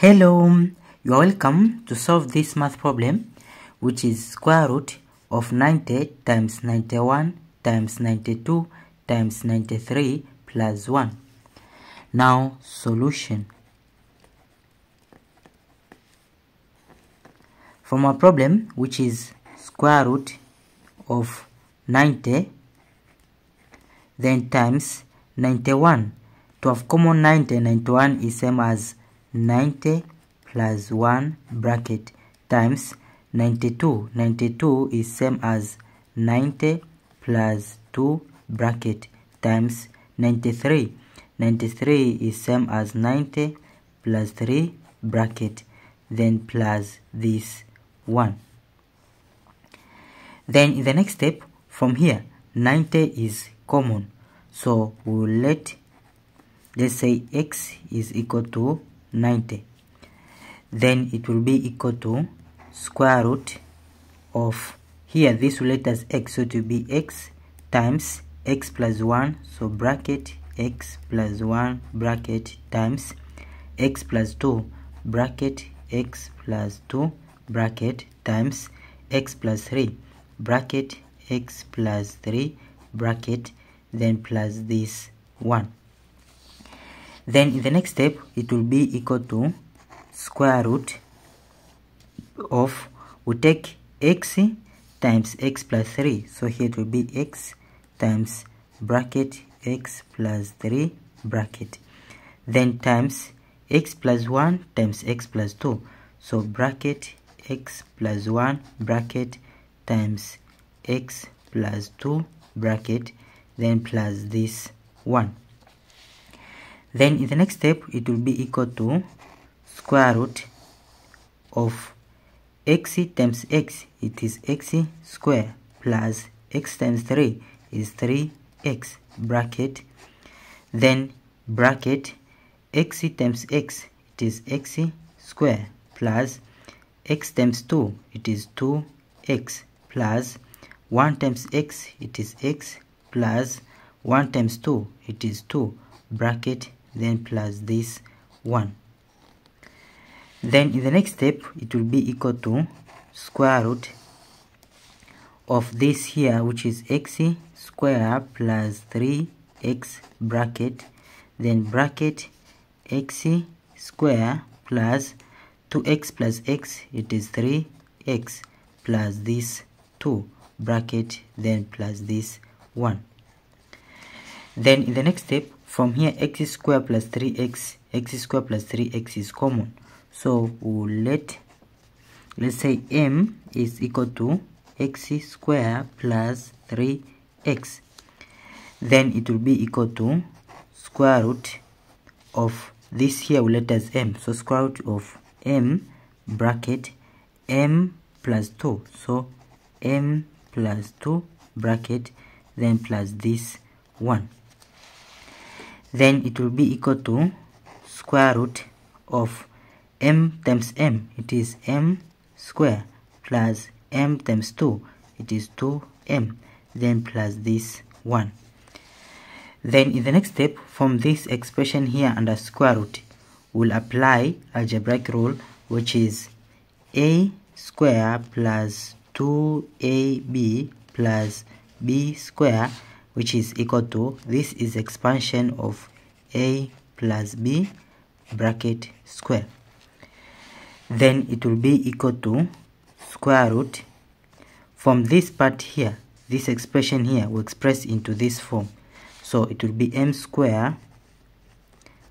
Hello, you are welcome to solve this math problem which is square root of 90 times 91 times 92 times 93 plus 1. Now solution. From our problem which is square root of 90 then times 91 to have common 90 91 is same as 90 plus 1 bracket times 92 92 is same as 90 plus 2 bracket times 93 93 is same as 90 plus 3 bracket then plus this 1 then in the next step from here 90 is common. So we will let let's say x is equal to 90 then it will be equal to square root of here this will let us x so will be x times x plus 1 so bracket x plus 1 bracket times x plus 2 bracket x plus 2 bracket times x plus 3 bracket x plus 3 bracket then plus this 1 then in the next step it will be equal to square root of we take x times x plus 3 so here it will be x times bracket x plus 3 bracket. Then times x plus 1 times x plus 2 so bracket x plus 1 bracket times x plus 2 bracket then plus this 1 then in the next step it will be equal to square root of x times x. It is x square plus x times 3 is 3x bracket. Then bracket x times x it is x square plus x times 2 it is 2x plus 1 times x it is x plus 1 times 2 it is 2 bracket then plus this 1 then in the next step it will be equal to square root of this here which is x square plus 3x bracket then bracket x square plus 2x plus x it is 3x plus this 2 bracket then plus this 1 then in the next step from here x square plus 3x x square plus 3x is common. So we'll let let's say m is equal to x square plus 3x then it will be equal to square root of this here will let us m. So square root of m bracket m plus 2 so m plus 2 bracket then plus this 1 then it will be equal to square root of m times m. It is m square plus m times 2 it is 2m then plus this 1 then in the next step from this expression here under square root we'll apply algebraic rule which is a square plus 2ab plus b square which is equal to this is expansion of a plus b bracket square. Then it will be equal to square root. From this part here this expression here will express into this form. So it will be m square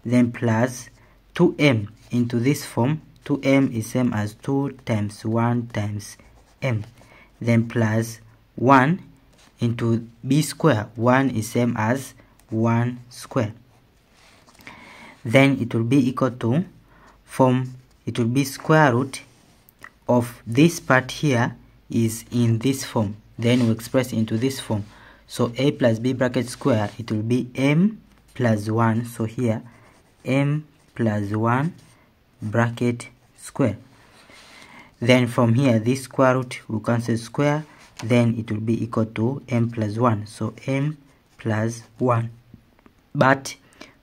then plus 2m into this form. 2m is same as 2 times 1 times m. Then plus 1 into b square. 1 is same as 1 square. Then it will be equal to from it will be square root of this part here is in this form. Then we express into this form. So a plus b bracket square it will be m plus 1 so here m plus 1 bracket square. Then from here this square root we cancel square then it will be equal to m plus 1 so m plus 1 but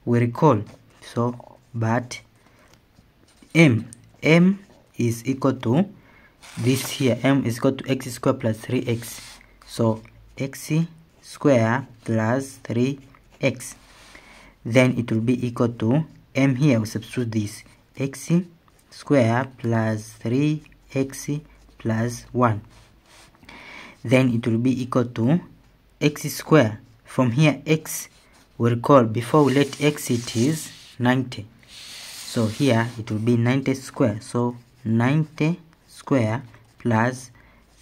we recall so but m m is equal to this here. m is equal to x square plus 3x so x square plus 3x then it will be equal to m here. We substitute this. x square plus 3x plus 1 then it will be equal to x square. From here x we recall before we let x it is 90 so here it will be 90 square. So 90 square plus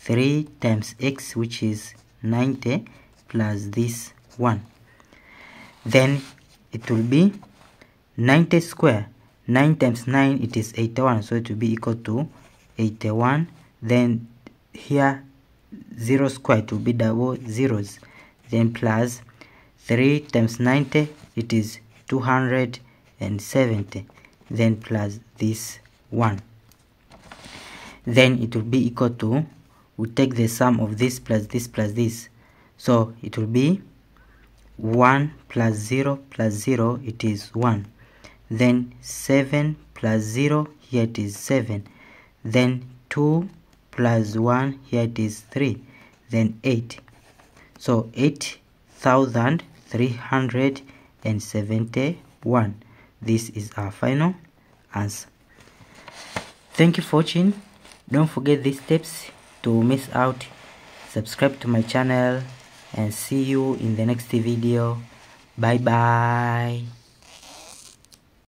3 times x which is 90 plus this 1 then it will be 90 square. 9 times 9 it is 81 so it will be equal to 81 then here 0 square it will be double zeros then plus 3 times 90 it is 270 then plus this 1 then it will be equal to we take the sum of this plus this plus this. So it will be 1 plus 0 plus 0 it is 1 then 7 plus 0 here it is 7 then 2 plus 1 here it is 3 then 8 so 8371 this is our final answer. Thank you for watching. Don't forget these steps to miss out. Subscribe to my channel and see you in the next video. Bye bye